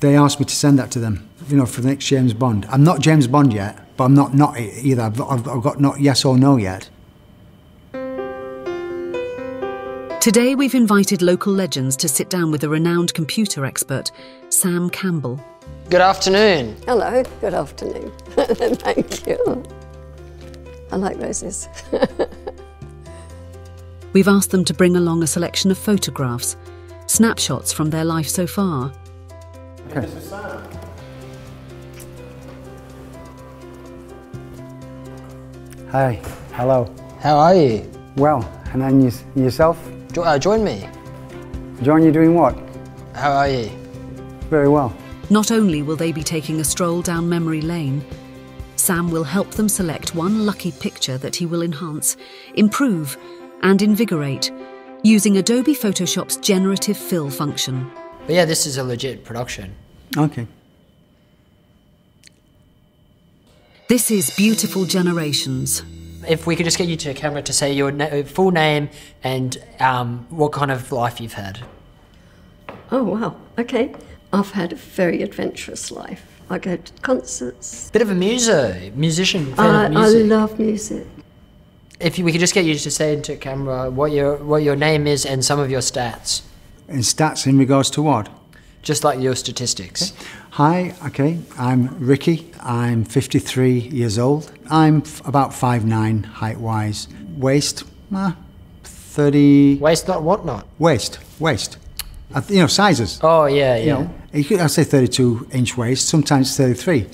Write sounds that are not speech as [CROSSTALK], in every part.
They asked me to send that to them, you know, for the next James Bond. I'm not James Bond yet, but I'm not not either. I've, I've, I've got not yes or no yet. Today, we've invited local legends to sit down with a renowned computer expert, Sam Campbell. Good afternoon. Hello, good afternoon. [LAUGHS] Thank you. I like roses. [LAUGHS] We've asked them to bring along a selection of photographs, snapshots from their life so far. Okay. Hi, hello. How are you? Well, and then you, yourself? Jo- uh, join me. Join you doing what? How are you? Very well. Not only will they be taking a stroll down memory lane, Sam will help them select one lucky picture that he will enhance, improve, and invigorate using Adobe Photoshop's generative fill function. But yeah, this is a legit production. Okay. This is Beautiful Generations. If we could just get you to a camera to say your na- full name and um, what kind of life you've had. Oh, wow. Okay. I've had a very adventurous life. I go to concerts. Bit of a muso, musician, fan I, of I love music. if we could just get you to say into camera what your what your name is and some of your stats, In stats in regards to what? just like your statistics. Hi, okay, I'm Ricky. I'm 53 years old. I'm f- about 5'9 height wise. Waist, ah, 30. Waste not, what not? Waist, waist. Uh, you know, sizes. Oh yeah, yeah. You know, you could, I'd say 32 inch waist, sometimes 33.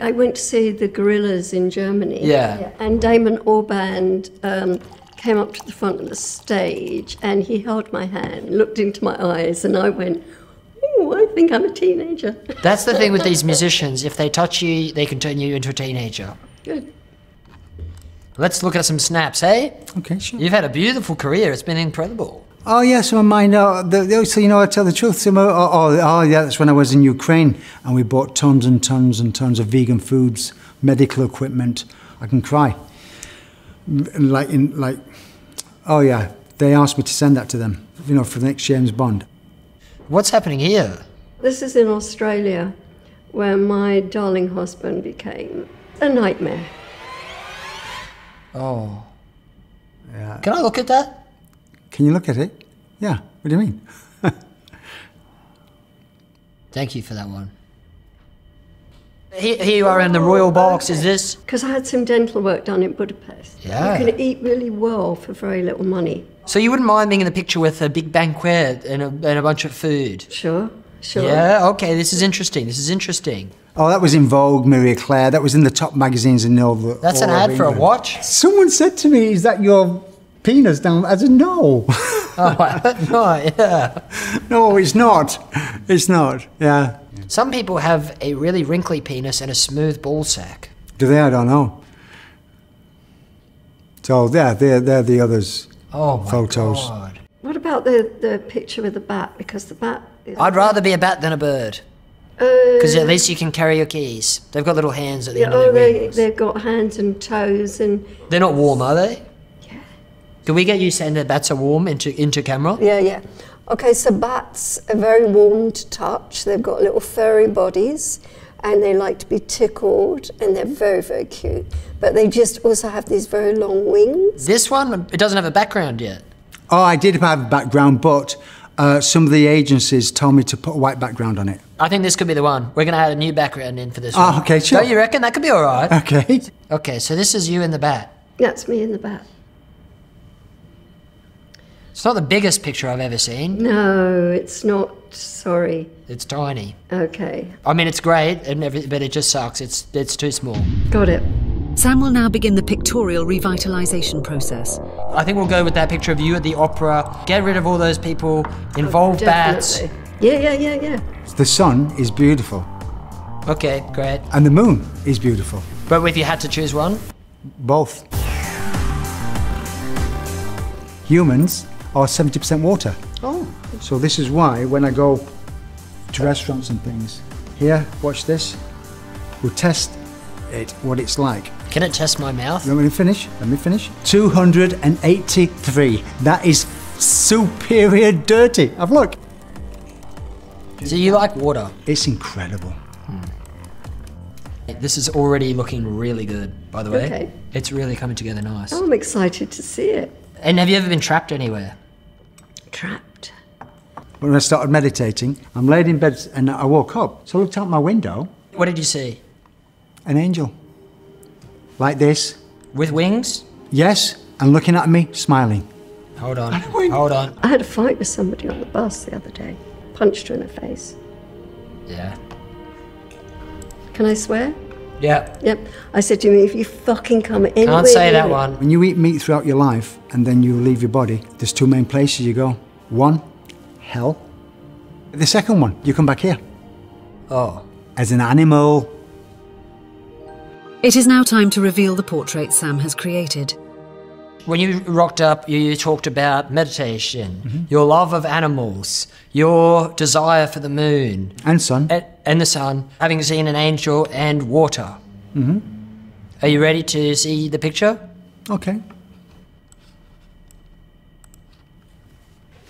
I went to see the Gorillaz in Germany. Yeah. And Damon Albarn um, came up to the front of the stage and he held my hand, looked into my eyes, and I went, Oh, I think I'm a teenager. That's the thing with these [LAUGHS] musicians. If they touch you, they can turn you into a teenager. Good. Let's look at some snaps, hey? Okay, sure. You've had a beautiful career. It's been incredible. Oh, yeah, some of mine, uh, the, the, so you know, I tell the truth. Some, of- oh, oh, oh, yeah, that's when I was in Ukraine and we bought tons and tons and tons of vegan foods, medical equipment. I can cry. M- Like, in, like, oh, yeah, they asked me to send that to them, you know, for the next James Bond. What's happening here? This is in Australia where my darling husband became a nightmare. Oh. Yeah. Can I look at that? Can you look at it? Yeah, what do you mean? [LAUGHS] Thank you for that one. Here, here you are in the royal box. Is this? Because I had some dental work done in Budapest. Yeah. You can eat really well for very little money. So you wouldn't mind being in the picture with a big banquet and a, and a bunch of food? Sure, sure. Yeah. Okay. This is interesting. This is interesting. Oh, that was in Vogue, Maria Claire. That was in the top magazines in all the. That's an ad for a watch. Someone said to me, "Is that your penis down?" I said, "No, Oh, no. Yeah. [LAUGHS] no, it's not. It's not." Yeah. Some people have a really wrinkly penis and a smooth ball sack. Do they? I don't know. So yeah, they're they're the others. Oh my Photos. god. What about the, the picture with the bat? Because the bat is. I'd rather be a bat than a bird. Oh. Because at least you can carry your keys. They've got little hands at the Yeah, end of oh, their they, wings. they've got hands and toes and. They're not warm, are they? Yeah. Can we get you saying that bats are warm into into camera? Yeah, yeah. Okay, so bats are very warm to touch. They've got little furry bodies and they like to be tickled and they're very, very cute. But they just also have these very long wings. This one, it doesn't have a background yet. Oh, I did have a background, but uh, some of the agencies told me to put a white background on it. I think this could be the one. We're going to add a new background in for this one. Oh, okay, sure. Don't you reckon? That could be all right. Okay. Okay, so this is you in the bat. That's me in the bat. It's not the biggest picture I've ever seen. No, it's not. Sorry. It's tiny. Okay, I mean, it's great, and every, but it just sucks. It's it's too small. got it. Sam will now begin the pictorial revitalisation process. I think we'll go with that picture of you at the opera. Get rid of all those people. Oh, Involve bats. Yeah, yeah, yeah, yeah. The sun is beautiful, Okay, great. and the moon is beautiful. But if you had to choose one, Both. Humans are 70% water. oh, So this is why when I go to restaurants and things, here, watch this, we'll test it, what it's like. can it test my mouth? You want me to finish? Let me finish. 283. That is superior dirty. Have a look. So you like water. It's incredible. This is already looking really good, by the way. Okay. It's really coming together nice. Oh, I'm excited to see it. And have you ever been trapped anywhere? Trapped. When I started meditating, I'm laid in bed and I woke up. So I looked out my window, What did you see? an angel. Like this. With wings? Yes, and looking at me, smiling. Hold on. Hold on. I had a fight with somebody on the bus the other day. Punched her in the face. Yeah. Can I swear? Yeah. Yep. I said to him, if you fucking come anywhere Can't say that one. When you eat meat throughout your life and then you leave your body, there's two main places you go. One, hell. The second one, you come back here Oh. as an animal. It is now time to reveal the portrait Sam has created. When you rocked up, you, you talked about meditation, your love of animals, your desire for the moon And sun. and, and the sun, having seen an angel and water. Mm-hmm. Are you ready to see the picture? Okay.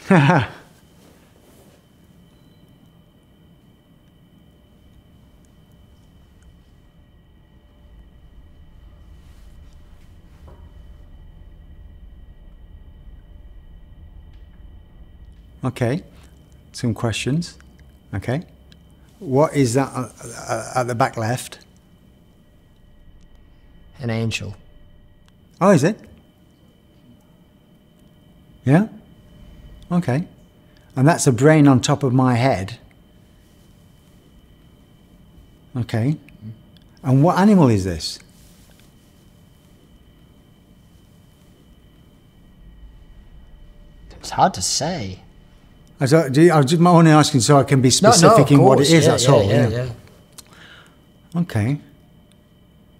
[LAUGHS] okay. Some questions. Okay. What is that uh, uh, at the back left? An angel. Oh, is it? Yeah? Okay. And that's a brain on top of my head. Okay. And what animal is this? It's hard to say. I was, do you- I was just only asking so I can be specific in what it is, Yeah, that's yeah, all. Yeah, yeah. yeah. Okay.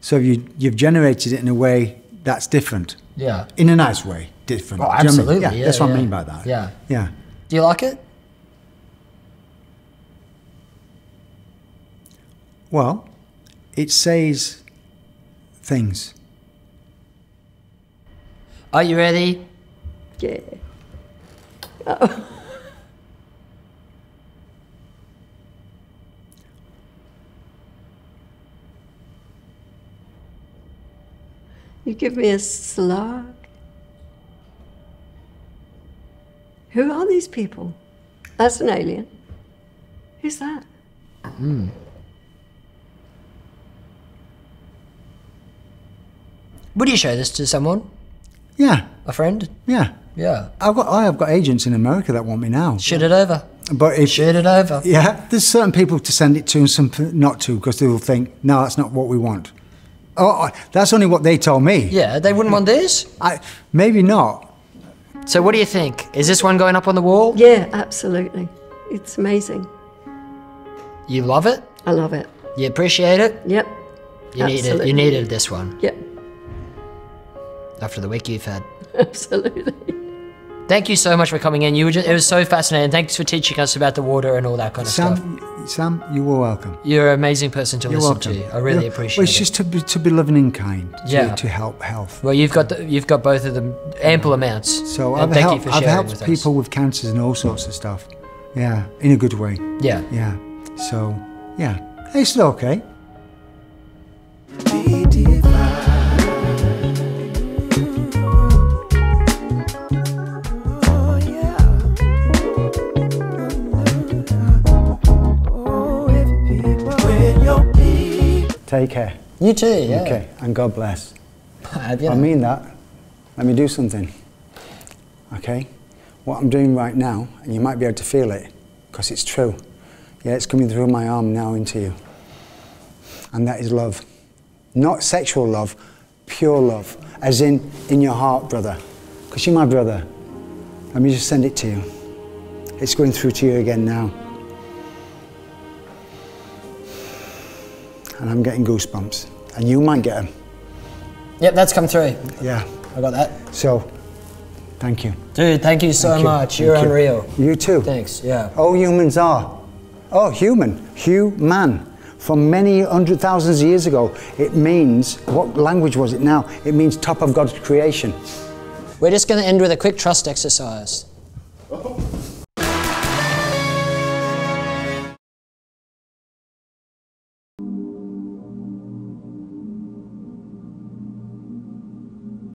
So you, you've generated it in a way that's different. Yeah. In a nice way, different. Oh, Do you know I mean? absolutely. Yeah, Yeah, that's what I mean by that. Yeah. Yeah. Do you like it? Well, it says things. Are you ready? Yeah. Oh. You give me a slug. Who are these people? That's an alien. Who's that? Hmm. Would you show this to someone? Yeah, A friend? yeah. Yeah. I've got I have got agents in America that want me now. Shoot it over. But if Shoot it over. yeah, there's certain people to send it to and some not to because they will think, no, that's not what we want. Oh, that's only what they told me. Yeah, they wouldn't want this. I maybe not. So what do you think? Is this one going up on the wall? Yeah, absolutely. It's amazing. You love it? I love it. You appreciate it? Yep. You needed Absolutely. you needed this one Yep. after the week you've had. [LAUGHS] Absolutely. Thank you so much for coming in. You were just, it was so fascinating. Thanks for teaching us about the water and all that kind of stuff. Sam, Sam, you were welcome. You're an amazing person to You're listen welcome. to. I really Yeah. appreciate Well, it's it. just to be to be loving and kind. To, Yeah. To help health. well, you've got the, you've got both of them ample amounts. So And I've thank helped you for I've sharing helped with people with cancers and all sorts of stuff. Yeah, in a good way. Yeah. Yeah. So yeah, it's still okay. Take care. You too. Yeah. Okay, and God bless. I mean that. Let me do something. Okay? What I'm doing right now, and you might be able to feel it, because it's true. Yeah, it's coming through my arm now into you. And that is love. Not sexual love, pure love. As in, in your heart, brother. Because you're my brother. Let me just send it to you. It's going through to you again now. And I'm getting goosebumps. And you might get them. Yep, that's come through. Yeah. I got that. So, thank you. Dude, thank you so Thank much. Thank You're you. unreal. You too. Thanks. Yeah. All humans are. Oh, human. Human. From many hundred thousands of years ago, it means, what language was it now? It means top of God's creation. We're just going to end with a quick trust exercise. Oh.